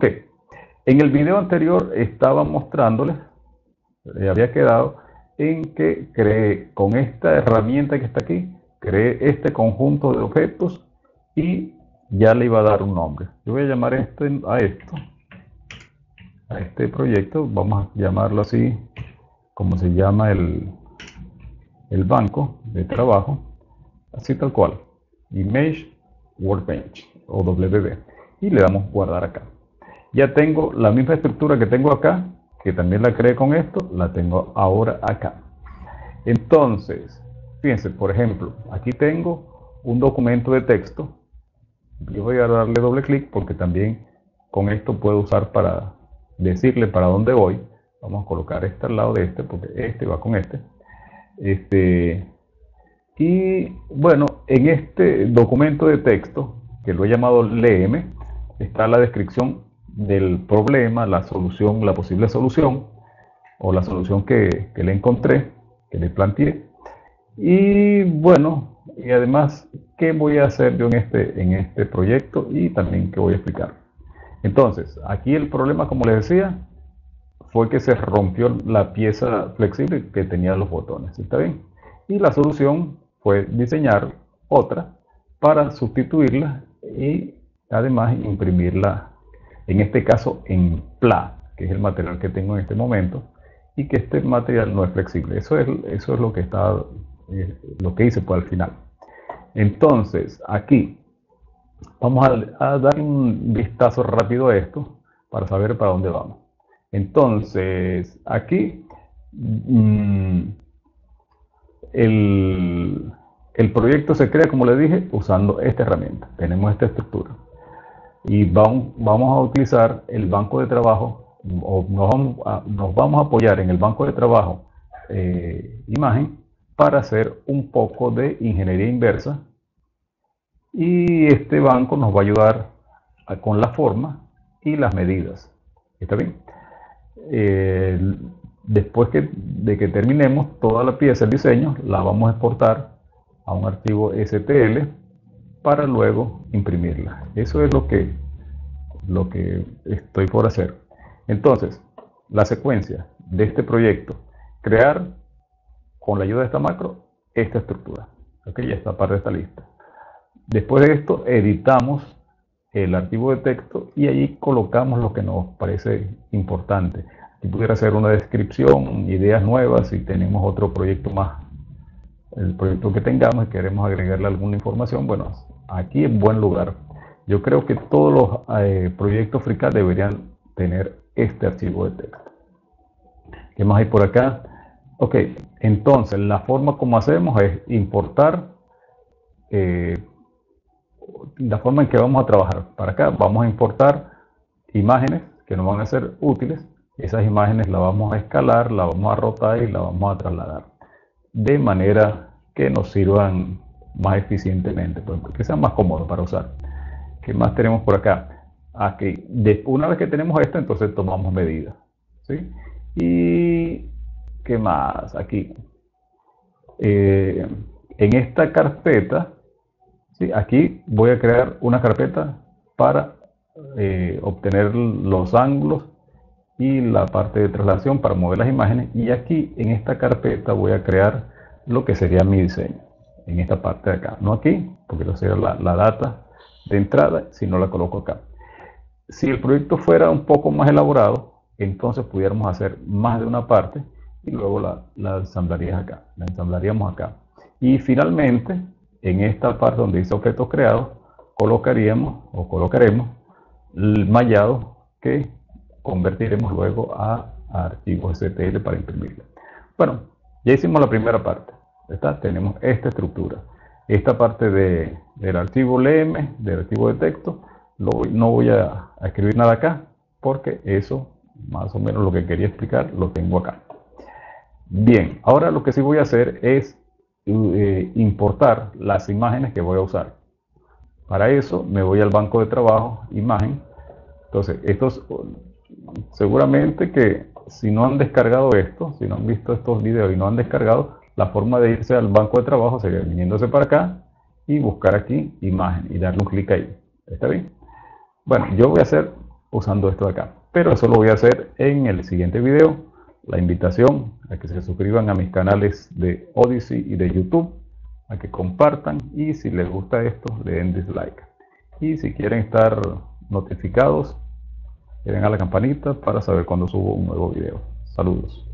Ok, en el video anterior estaba mostrándoles, eh, había quedado en que creé con esta herramienta que está aquí, creé este conjunto de objetos y ya le iba a dar un nombre. Yo voy a llamar este, a esto, a este proyecto, vamos a llamarlo así, como se llama el, el banco de trabajo, así tal cual, Image Workbench o WB, y le damos guardar acá. Ya tengo la misma estructura que tengo acá, que también la creé con esto, la tengo ahora acá. Entonces, fíjense, por ejemplo, aquí tengo un documento de texto yo voy a darle doble clic porque también con esto puedo usar para decirle para dónde voy. Vamos a colocar este al lado de este porque este va con este. Este y bueno, en este documento de texto que lo he llamado LM está la descripción del problema, la solución, la posible solución o la solución que, que le encontré, que le planteé. Y bueno, y además qué voy a hacer yo en este, en este proyecto y también qué voy a explicar. Entonces, aquí el problema, como les decía, fue que se rompió la pieza flexible que tenía los botones. ¿Está bien? Y la solución fue diseñar otra para sustituirla y además imprimirla, en este caso en PLA, que es el material que tengo en este momento, y que este material no es flexible. Eso es, lo que está, eh, lo que hice pues al final. Entonces, aquí vamos a, dar un vistazo rápido a esto para saber para dónde vamos. Entonces, aquí mm, el, proyecto se crea, como le dije, usando esta herramienta. Tenemos esta estructura. Y vamos, a utilizar el banco de trabajo, o nos vamos a, apoyar en el banco de trabajo eh, imagen para hacer un poco de ingeniería inversa y este banco nos va a ayudar con la forma y las medidas. ¿Está bien? Después de que terminemos toda la pieza, el diseño, la vamos a exportar a un archivo STL para luego imprimirla. Eso es lo que, lo que estoy por hacer. Entonces, la secuencia de este proyecto, crear con la ayuda de esta macro, esta estructura. Ok, ya esta parte está lista. Después de esto, editamos el archivo de texto y allí colocamos lo que nos parece importante. Aquí pudiera ser una descripción, ideas nuevas, si tenemos otro proyecto más, el proyecto que tengamos y queremos agregarle alguna información, bueno, aquí es buen lugar. Yo creo que todos los eh, proyectos FreeCAD deberían tener este archivo de texto. ¿Qué más hay por acá? Ok, entonces la forma como hacemos es importar, eh, la forma en que vamos a trabajar. Para acá vamos a importar imágenes que nos van a ser útiles. Esas imágenes las vamos a escalar, las vamos a rotar y las vamos a trasladar. De manera que nos sirvan más eficientemente, pues, que sean más cómodos para usar. ¿Qué más tenemos por acá? Aquí, una vez que tenemos esto, entonces tomamos medidas. ¿sí? Y ¿Qué más? Aquí. Eh, en esta carpeta, ¿sí? aquí voy a crear una carpeta para eh, obtener los ángulos y la parte de traslación para mover las imágenes. Y aquí en esta carpeta voy a crear lo que sería mi diseño. En esta parte de acá. No aquí, porque lo sería la, la data de entrada, sino la coloco acá. Si el proyecto fuera un poco más elaborado, entonces pudiéramos hacer más de una parte y luego la, la ensamblarías acá, la ensamblaríamos acá. Y finalmente, en esta parte donde dice objetos creados, colocaríamos o colocaremos el mallado que convertiremos luego a, archivos STL para imprimirlo. Bueno, ya hicimos la primera parte. ¿está? Tenemos esta estructura. Esta parte de, del archivo LM, del archivo de texto, no voy a escribir nada acá porque eso, más o menos lo que quería explicar, lo tengo acá. Bien, ahora lo que sí voy a hacer es eh, importar las imágenes que voy a usar. Para eso me voy al banco de trabajo, imagen. Entonces, estos seguramente que si no han descargado esto, si no han visto estos videos y no han descargado, la forma de irse al banco de trabajo sería viniéndose para acá y buscar aquí imagen y darle un clic ahí. ¿Está bien? Bueno, yo voy a hacer usando esto de acá. Pero eso lo voy a hacer en el siguiente video. La invitación a que se suscriban a mis canales de Odyssey y de YouTube, a que compartan y si les gusta esto, le den dislike. Y si quieren estar notificados, le den a la campanita para saber cuando subo un nuevo video. Saludos.